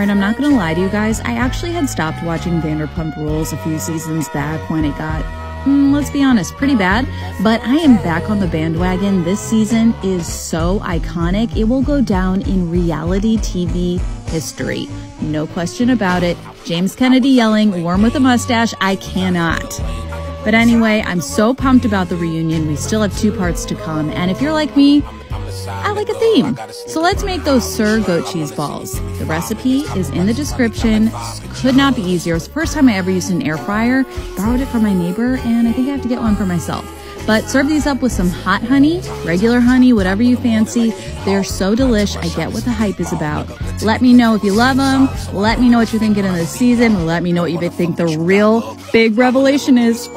Right, I'm not gonna lie to you guys. I actually had stopped watching Vanderpump Rules a few seasons back when it got mm, let's be honest, pretty bad. But I am back on the bandwagon. This season is so iconic. It will go down in reality TV history. No question about it. James Kennedy yelling, warm with a mustache, I cannot. But anyway, I'm so pumped about the reunion. We still have two parts to come. And if you're like me, I like a theme. So let's make those Sur Goat Cheese Balls. The recipe is in the description. Could not be easier. It's the first time I ever used an air fryer. Borrowed it from my neighbor, and I think I have to get one for myself. But serve these up with some hot honey, regular honey, whatever you fancy. They're so delish. I get what the hype is about. Let me know if you love them. Let me know what you're thinking of the season. Let me know what you think the real big revelation is.